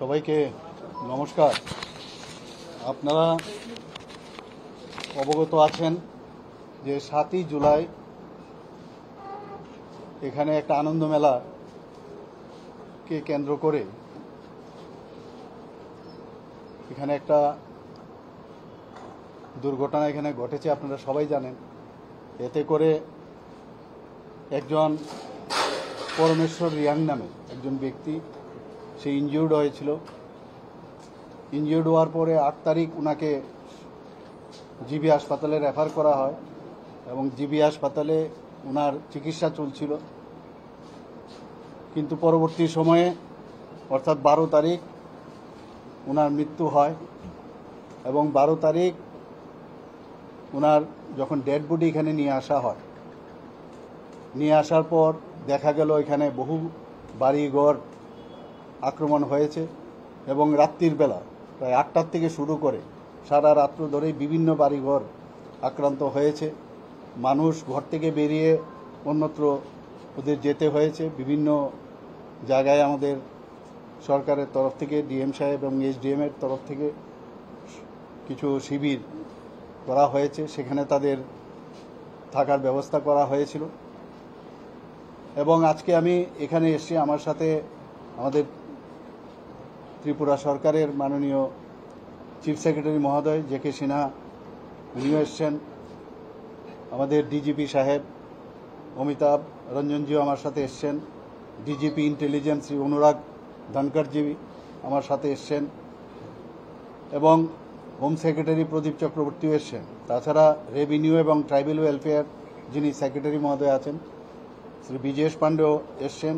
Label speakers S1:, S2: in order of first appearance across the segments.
S1: সবাইকে নমস্কার। আপনারা অবগত আছেন যে সাতই জুলাই এখানে একটা আনন্দ মেলা কে কেন্দ্র করে। এখানে একটা দুর্ঘটনা এখানে ঘটেছে, আপনারা সবাই জানেন। এতে করে একজন পরমেশ্বর রিয়াং নামে একজন ব্যক্তি সে ইনজিউর্ড হয়েছিল। ইনজিউর্ড হওয়ার পরে আট তারিখ ওনাকে জিবি হাসপাতালে রেফার করা হয় এবং জিবি হাসপাতালে ওনার চিকিৎসা চলছিল। কিন্তু পরবর্তী সময়ে অর্থাৎ বারো তারিখ ওনার মৃত্যু হয় এবং বারো তারিখ ওনার যখন ডেড বডি এখানে নিয়ে আসা হয়। নিয়ে আসার পর দেখা গেল এখানে বহু বাড়িঘর আক্রমণ হয়েছে এবং রাত্রির বেলা প্রায় আটটার থেকে শুরু করে সারা রাত্র ধরেই বিভিন্ন বাড়িঘর আক্রান্ত হয়েছে। মানুষ ঘর থেকে বেরিয়ে অন্যত্র ওদের যেতে হয়েছে। বিভিন্ন জায়গায় আমাদের সরকারের তরফ থেকে, ডিএম সাহেব এবং এসডিএম এর তরফ থেকে কিছু শিবির করা হয়েছে। সেখানে তাদের থাকার ব্যবস্থা করা হয়েছিল। এবং আজকে আমি এখানে এসেছি আমার সাথে আমাদের ত্রিপুরা সরকারের মাননীয় চিফ সেক্রেটারি মহোদয় জে কে সিনহা উনিও এসছেন। আমাদের ডিজিপি সাহেব, অমিতাভ রঞ্জনজিও আমার সাথে এসছেন। ডিজিপি ইন্টেলিজেন্স শ্রী অনুরাগ ধনকরজি আমার সাথে এসছেন। এবং হোম সেক্রেটারি প্রদীপ চক্রবর্তীও এসছেন। তাছাড়া রেভিনিউ এবং ট্রাইবেল ওয়েলফেয়ার যিনি সেক্রেটারি মহোদয় আছেন, শ্রী বিজেশ পাণ্ডেও এসছেন।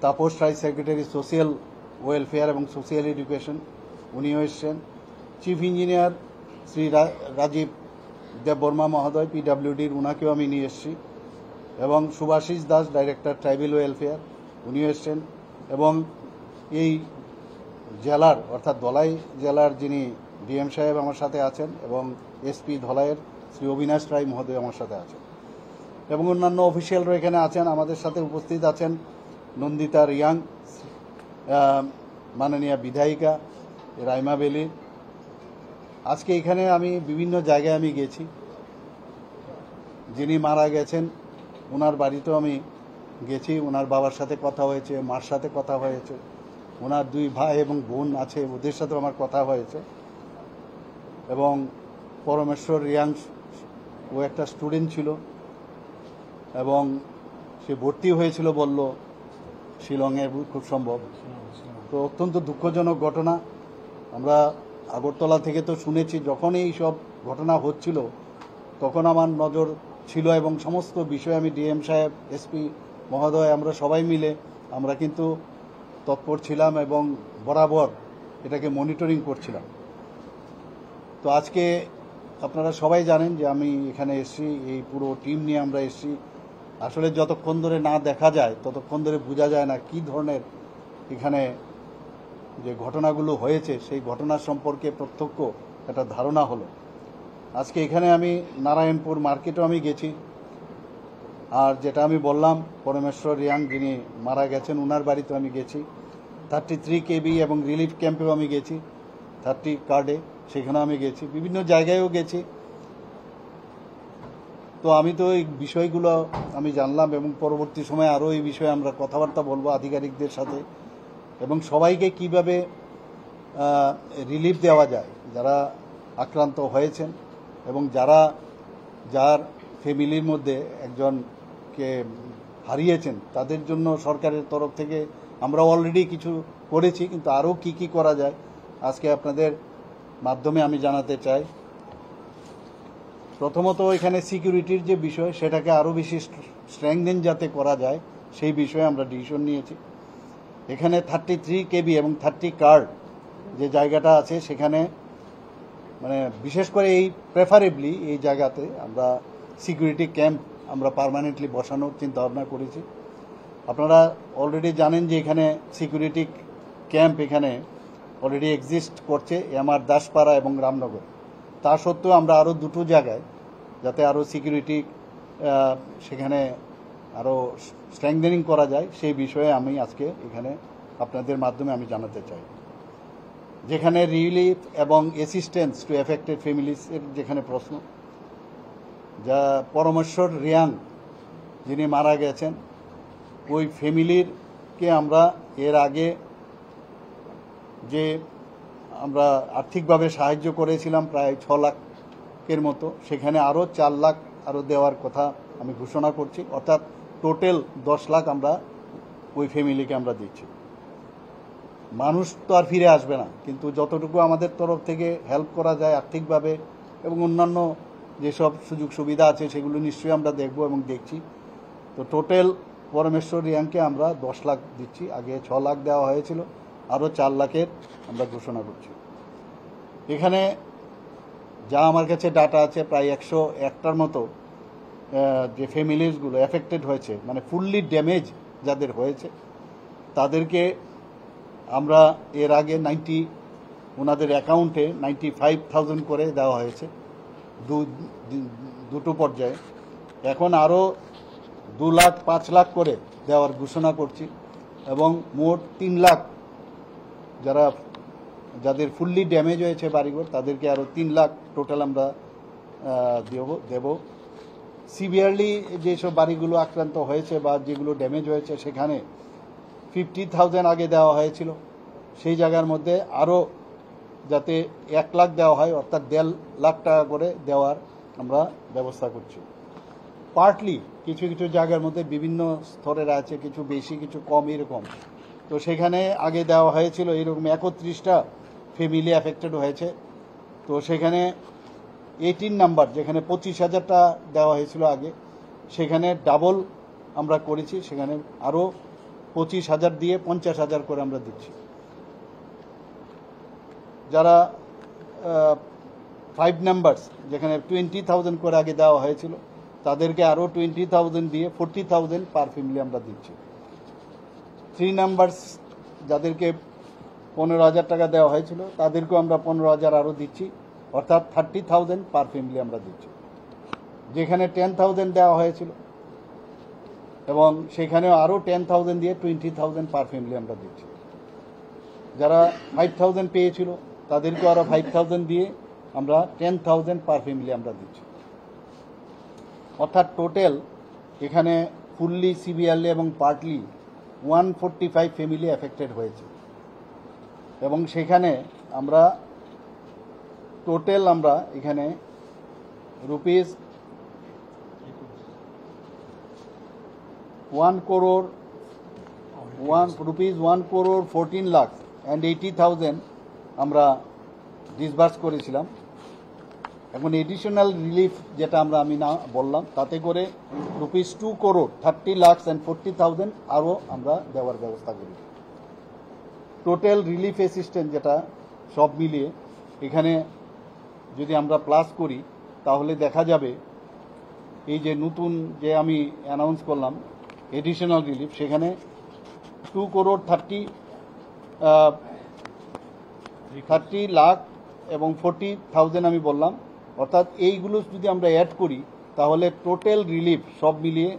S1: Tapas Roy secretary social welfare এবং সোশিয়াল এডুকেশন উনিও এসছেন চিফ ইঞ্জিনিয়ার শ্রী রাজীব দেববর্মা মহোদয় পিডাব্লিউডির উনাকেও আমি নিয়ে এসেছি। এবং Subhasis Das director tribal welfare উনিও এসছেন এবং এই জেলার, অর্থাৎ ধলাই জেলার যিনি ডিএম সাহেব আমার সাথে আছেন এবং এসপি ধলাইয়ের শ্রী অবিনাশ রায় মহোদয় আমার সাথে আছেন। এবং অন্যান্য অফিসিয়ালরা এখানে আছেন, আমাদের সাথে উপস্থিত আছেন নন্দিতা রিয়াং মাননীয় বিধায়িকা রাইমা বেলি। আজকে এখানে আমি বিভিন্ন জায়গায় আমি গেছি। যিনি মারা গেছেন ওনার বাড়িতেও আমি গেছি। ওনার বাবার সাথে কথা হয়েছে, মার সাথে কথা হয়েছে। ওনার দুই ভাই এবং বোন আছে, ওদের সাথেও আমার কথা হয়েছে। এবং পরমেশ্বর রিয়াং ও একটা স্টুডেন্ট ছিল। এবং সে ভর্তি হয়েছিল বলল, শিলংয়ে খুব সম্ভব। তো অত্যন্ত দুঃখজনক ঘটনা। আমরা আগরতলা থেকে তো শুনেছি যখন এই সব ঘটনা হচ্ছিল, তখন আমার নজর ছিল এবং সমস্ত বিষয়ে আমি ডিএম সাহেব, এসপি মহোদয়, আমরা সবাই মিলে আমরা কিন্তু তৎপর ছিলাম এবং বরাবর এটাকে মনিটরিং করছিলাম। তো আজকে আপনারা সবাই জানেন যে আমি এখানে এসেছি, এই পুরো টিম নিয়ে আমরা এসেছি। আসলে যতক্ষণ ধরে না দেখা যায়, ততক্ষণ ধরে বোঝা যায় না কি ধরনের এখানে যে ঘটনাগুলো হয়েছে, সেই ঘটনা সম্পর্কে প্রত্যক্ষ একটা ধারণা হলো। আজকে এখানে আমি নারায়ণপুর মার্কেটও আমি গেছি। আর যেটা আমি বললাম, পরমেশ্বর রিয়াং যিনি মারা গেছেন ওনার বাড়িতে আমি গেছি। থার্টি থ্রি কেবি এবং রিলিফ ক্যাম্পেও আমি গেছি। থার্টি কার্ডে সেখানেও আমি গেছি। বিভিন্ন জায়গায়ও গেছি। তো আমি তো এই বিষয়গুলো আমি জানলাম এবং পরবর্তী সময়ে আরও এই বিষয়ে আমরা কথাবার্তা বলব আধিকারিকদের সাথে। এবং সবাইকে কীভাবে রিলিফ দেওয়া যায়, যারা আক্রান্ত হয়েছেন এবং যারা, যার ফ্যামিলির মধ্যে একজনকে হারিয়েছেন, তাদের জন্য সরকারের তরফ থেকে আমরা অলরেডি কিছু করেছি, কিন্তু আরও কি কি করা যায়, আজকে আপনাদের মাধ্যমে আমি জানাতে চাই। প্রথমত এখানে সিকিউরিটির যে বিষয়, সেটাকে আরও বেশি স্ট্রেংদেন যাতে করা যায়, সেই বিষয়ে আমরা ডিসিশন নিয়েছি। এখানে থার্টি থ্রি কেবি এবং থার্টি কার্ড যে জায়গাটা আছে সেখানে মানে বিশেষ করে এই প্রেফারেবলি এই জায়গাতে আমরা সিকিউরিটি ক্যাম্প আমরা পার্মানেন্টলি বসানোর চিন্তা ভাবনা করেছি। আপনারা অলরেডি জানেন যে এখানে সিকিউরিটি ক্যাম্প এখানে অলরেডি এক্সিস্ট করছে এমআর দাসপাড়া এবং রামনগর। তা সত্ত্বেও আমরা আরও দুটো জায়গায় যাতে আরও সিকিউরিটি সেখানে আরও স্ট্রেংথেনিং করা যায়, সেই বিষয়ে আমি আজকে এখানে আপনাদের মাধ্যমে আমি জানাতে চাই। যেখানে রিলিফ এবং অ্যাসিস্ট্যান্স টু এফেক্টেড ফ্যামিলিসের যেখানে প্রশ্ন, যা পরমেশ্বর রিয়াং যিনি মারা গেছেন, ওই ফ্যামিলির কে আমরা এর আগে যে আমরা আর্থিকভাবে সাহায্য করেছিলাম প্রায় ছ লাখের মতো, সেখানে আরও চার লাখ আরও দেওয়ার কথা আমি ঘোষণা করছি। অর্থাৎ টোটাল দশ লাখ আমরা ওই ফ্যামিলিকে আমরা দিচ্ছি। মানুষ তো আর ফিরে আসবে না, কিন্তু যতটুকু আমাদের তরফ থেকে হেল্প করা যায় আর্থিকভাবে এবং অন্যান্য যেসব সুযোগ সুবিধা আছে সেগুলো নিশ্চয়ই আমরা দেখব এবং দেখছি। তো টোটাল পরমেশ্বর রিয়াংকে আমরা দশ লাখ দিচ্ছি, আগে ছ লাখ দেওয়া হয়েছিল, আরও চার লাখের আমরা ঘোষণা করছি। এখানে যা আমার কাছে ডাটা আছে, প্রায় একশো একটার মতো যে ফ্যামিলিজগুলো এফেক্টেড হয়েছে মানে ফুললি ড্যামেজ যাদের হয়েছে, তাদেরকে আমরা এর আগে নাইনটি ওনাদের অ্যাকাউন্টে নাইনটি ফাইভ থাউজেন্ড করে দেওয়া হয়েছে দুটো পর্যায়ে। এখন আরও দু লাখ, পাঁচ লাখ করে দেওয়ার ঘোষণা করছি, এবং মোট তিন লাখ যারা, যাদের ফুললি ড্যামেজ হয়েছে বাড়িঘর, তাদেরকে আরও তিন লাখ টোটাল আমরা দেব দেব। সিভিয়ারলি যেসব বাড়িগুলো আক্রান্ত হয়েছে বা যেগুলো ড্যামেজ হয়েছে, সেখানে ফিফটি থাউজেন্ড আগে দেওয়া হয়েছিল। সেই জায়গার মধ্যে আরও যাতে এক লাখ দেওয়া হয়, অর্থাৎ দেড় লাখ টাকা করে দেওয়ার আমরা ব্যবস্থা করছি। পার্টলি কিছু কিছু জায়গার মধ্যে বিভিন্ন স্তরের আছে, কিছু বেশি, কিছু কম, এরকম। তো সেখানে আগে দেওয়া হয়েছিল, এরকম একত্রিশটা ফ্যামিলি অ্যাফেক্টেড হয়েছে। তো সেখানে এইটিন নাম্বার যেখানে পঁচিশ হাজারটা দেওয়া হয়েছিল আগে, সেখানে ডাবল আমরা করেছি, সেখানে আরও পঁচিশ হাজার দিয়ে পঞ্চাশ হাজার করে আমরা দিচ্ছি। যারা ফাইভ নাম্বারস যেখানে টোয়েন্টি থাউজেন্ড করে আগে দেওয়া হয়েছিল, তাদেরকে আরও টোয়েন্টি থাউজেন্ড দিয়ে ফোরটি থাউজেন্ড পার ফ্যামিলি আমরা দিচ্ছি। থ্রি নাম্বারস যাদেরকে পনেরো হাজার টাকা দেওয়া হয়েছিল, তাদেরকেও আমরা পনেরো হাজার আরও দিচ্ছি। অর্থাৎ থার্টি থাউজেন্ড পার ফ্যামিলি আমরা দিচ্ছি। যেখানে টেন থাউজেন্ড দেওয়া হয়েছিল। এবং সেখানেও আরও টেন থাউজেন্ড দিয়ে টোয়েন্টি থাউজেন্ড পার ফ্যামিলি আমরা দিচ্ছি। যারা ফাইভ থাউজেন্ড পেয়েছিল তাদেরকে আরও ফাইভ থাউজেন্ড দিয়ে আমরা টেন থাউজেন্ড পার ফ্যামিলি আমরা দিচ্ছি। অর্থাৎ টোটাল এখানে ফুললি, সিভিয়ারলি এবং partly one forty five family affected হয়েছে। এবং সেখানে আমরা টোটাল আমরা এখানে rupees one crore one rupees one crore fourteen lakh and eighty thousand আমরা ডিসবার্স করেছিলাম। এখন এডিশনাল রিলিফ যেটা আমরা আমি না বললাম, তাতে করে rupees two crore thirty lakhs and forty thousand আরও আমরা দেওয়ার ব্যবস্থা করি। টোটাল রিলিফ অ্যাসিস্ট্যান্ট যেটা সব মিলিয়ে এখানে যদি আমরা প্লাস করি, তাহলে দেখা যাবে এই যে নতুন যে আমি অ্যানাউন্স করলাম এডিশনাল রিলিফ সেখানে two crore thirty thirty lakh এবং ফোরটি থাউজেন্ড আমি বললাম। অর্থাৎ এইগুলো যদি আমরা অ্যাড করি, তাহলে টোটাল রিলিফ সব মিলিয়ে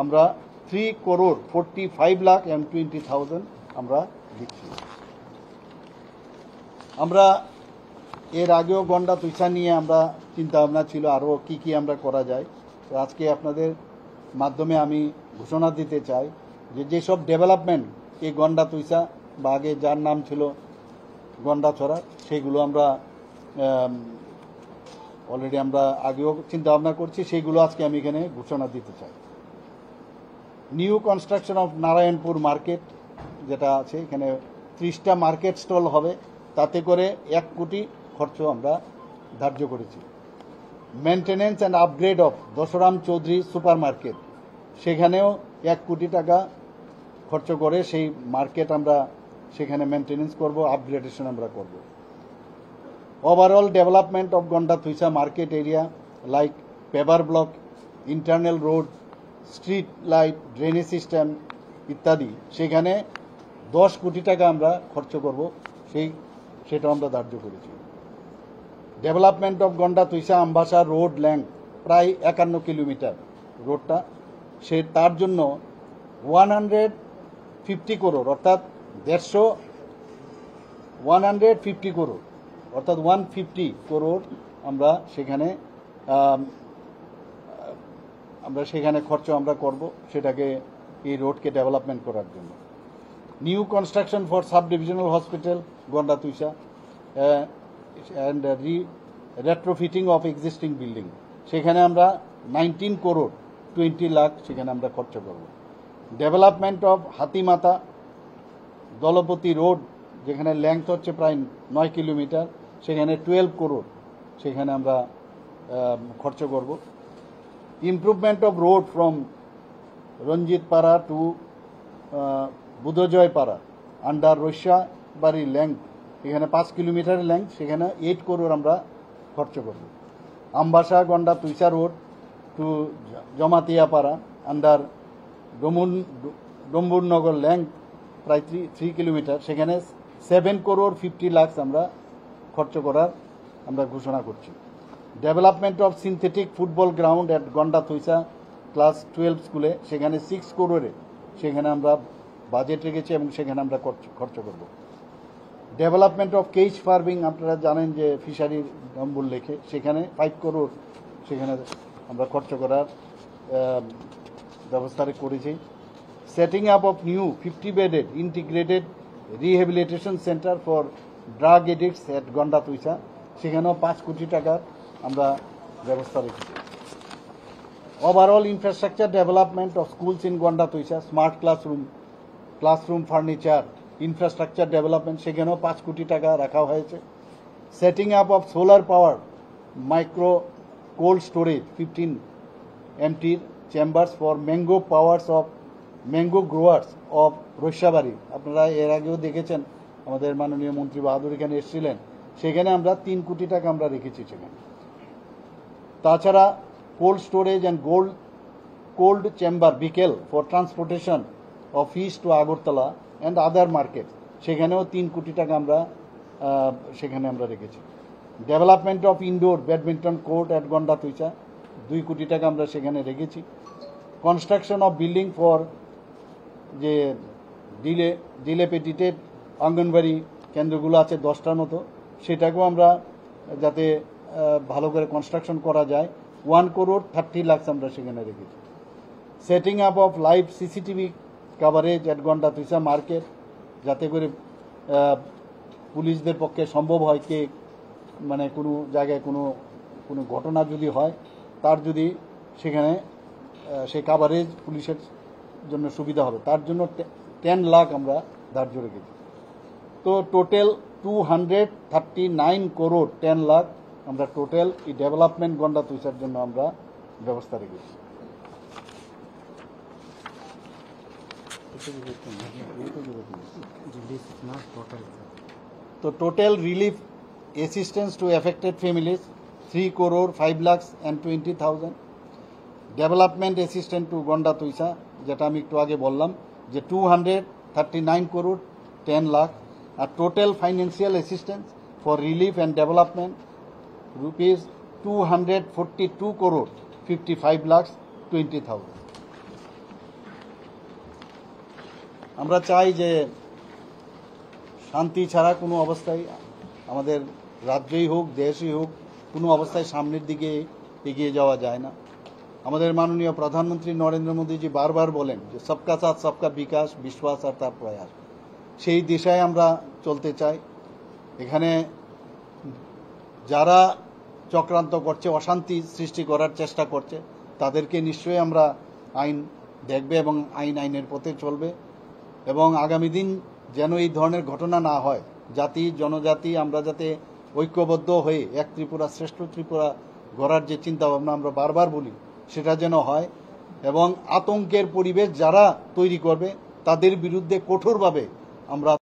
S1: আমরা three crore forty five lakh and twenty thousand আমরা দিচ্ছি। আমরা এর আগেও গন্ডা তুইসা নিয়ে আমরা চিন্তা ভাবনা ছিল, আরও কি কি আমরা করা যায়। তো আজকে আপনাদের মাধ্যমে আমি ঘোষণা দিতে চাই যে যেসব ডেভেলপমেন্ট এই গন্ডা তুইসা বা আগে যার নাম ছিল গন্ডাছড়া সেইগুলো আমরা অলরেডি আমরা আগেও চিন্তা ভাবনা করছি সেইগুলো আজকে আমি এখানে ঘোষণা দিতে চাই। New construction of Narayanpur market যেটা আছে, এখানে ত্রিশটা মার্কেট স্টল হবে। তাতে করে এক কোটি খরচ আমরা ধার্য করেছি। Maintenance and upgrade of Dasram Chowdhury super market সেখানেও এক কোটি টাকা খরচ করে সেই মার্কেট আমরা সেখানে মেনটেনেন্স করব আপগ্রেডেশন আমরা করব। Overall development of Ganda Twisa market area like paver block internal road street light drainage system ইত্যাদি, সেখানে দশ কোটি টাকা আমরা খরচ করব, সেই, সেটা আমরা ধার্য করেছি। Development of Ganda Twisa Ambassa road length প্রায় একান্ন কিলোমিটার। রোডটা সে তার জন্য ওয়ান হান্ড্রেড ফিফটি করোর অর্থাৎ দেড়শো ওয়ান হান্ড্রেড ফিফটি করোড় অর্থাৎ ওয়ান ফিফটি করোড় আমরা সেখানে আমরা সেখানে খরচ আমরা করব সেটাকে এই রোডকে ডেভেলপমেন্ট করার জন্য। New construction for sub divisional hospital Ganda Twisa and re retrofitting of existing building সেখানে আমরা নাইনটিন করোড় টোয়েন্টি লাখ সেখানে আমরা খরচ করব। ডেভেলপমেন্ট অফ হাতিমাতা, দলপতি রোড, যেখানে লেংথ হচ্ছে প্রায় নয় কিলোমিটার, সেখানে টুয়েলভ করোড় সেখানে আমরা খরচ করব। Improvement of road from Ranjitpara to Budhjoy পাড়া আন্ডার রৈশাবাড়ি লেংথ এখানে পাঁচ কিলোমিটারের লেংথ সেখানে এইট করোড় আমরা খরচ করব। Ambassa, Ganda, Twisa road to Jamatiyapara under Domun, Dumburnagar length প্রায় থ্রি থ্রি কিলোমিটার সেখানে সেভেন করোড় ফিফটি লাখস আমরা খরচ করার আমরা ঘোষণা করছি। Development of synthetic football ground at Ganda Twisa class twelve স্কুলে সেখানে সিক্স করোড়ে সেখানে আমরা বাজেট রেখেছি এবং সেখানে আমরা খরচ করব। ডেভেলপমেন্ট অফ কেজ ফার্মিং আপনারা জানেন যে ফিশারির নম্বর লেখে সেখানে ফাইভ করোড় সেখানে আমরা খরচ করার ব্যবস্থা করেছি। Setting up of new fifty bedded integrated rehabilitation centre for drug addicts at Ganda Twisa সেখানেও পাঁচ কোটি টাকার আমরা ব্যবস্থা রেখেছি। Overall infrastructure development of schools in Ganda Twisa smart classroom classroom furniture infrastructure development সেখানেও পাঁচ কোটি টাকা রাখা হয়েছে। Setting up of solar power micro cold storage fifteen এমটির chambers for mango powers of mango growers of Raishabari আপনারা এর আগেও দেখেছেন, আমাদের মাননীয় মন্ত্রী বাহাদুর এখানে এসেছিলেন। সেখানে আমরা তিন কোটি টাকা আমরা রেখেছি সেখানে। তাছাড়া cold storage and gold cold chamber vehicle for transportation of fish to Agartala and other market সেখানেও তিন কোটি টাকা আমরা সেখানে আমরা রেখেছি। Development of indoor badminton court at Ganda Twisa দুই কোটি টাকা আমরা সেখানে রেখেছি। কনস্ট্রাকশন অফ বিল্ডিং ফর যে ডিলে ডিলেপেটিটেড অঙ্গনবাড়ি কেন্দ্রগুলো আছে দশটার মতো, সেটাকেও আমরা যাতে ভালো করে কনস্ট্রাকশন করা যায় ওয়ান করোড় থার্টি লাখস আমরা সেখানে রেখেছি। Setting up of live CCTV coverage at Ganda Twisa market যাতে করে পুলিশদের পক্ষে সম্ভব হয় কে মানে কোনো জায়গায় কোনো কোনো ঘটনা যদি হয়, তার যদি সেখানে সে কাভারেজ পুলিশের জন্য সুবিধা হবে। তার জন্য টেন লাখ আমরা ধার্য রেখেছি। তো total two hundred thirty nine crore ten lakh আমরা টোটাল এই ডেভেলপমেন্ট গন্ডা তুইসার জন্য আমরা ব্যবস্থা রেখেছি। तो total relief assistance to affected families three crore five lakh and twenty thousand development assistant to Ganda Twisa जेटा एक आगे बल्लम जो two hundred thirty nine crore ten lakh और total financial assistance for relief and development rupees two hundred forty two crore fifty five lakh twenty thousand আমরা চাই যে শান্তি ছাড়া কোনো অবস্থায় আমাদের রাজ্যই হোক, দেশই হোক, কোনো অবস্থায় সামনের দিকে এগিয়ে যাওয়া যায় না। আমাদের মাননীয় প্রধানমন্ত্রী নরেন্দ্র মোদীজি বারবার বলেন যে সবকা সাথ, সবকা বিকাশ, বিশ্বাস আর তার প্রয়াস। সেই দিশায় আমরা চলতে চাই। এখানে যারা চক্রান্ত করছে, অশান্তি সৃষ্টি করার চেষ্টা করছে, তাদেরকে নিশ্চয়ই আমরা আইন দেখবে এবং আইন আইনের পথে চলবে। এবং আগামী দিন যেন এই ধরনের ঘটনা না হয়। জাতি, জনজাতি, আমরা যাতে ঐক্যবদ্ধ হয়ে এক ত্রিপুরা, শ্রেষ্ঠ ত্রিপুরা গড়ার যে চিন্তা ভাবনা আমরা বারবার বলি, সেটা যেন হয় এবং আতঙ্কের পরিবেশ যারা তৈরি করবে, তাদের বিরুদ্ধে কঠোরভাবে আমরা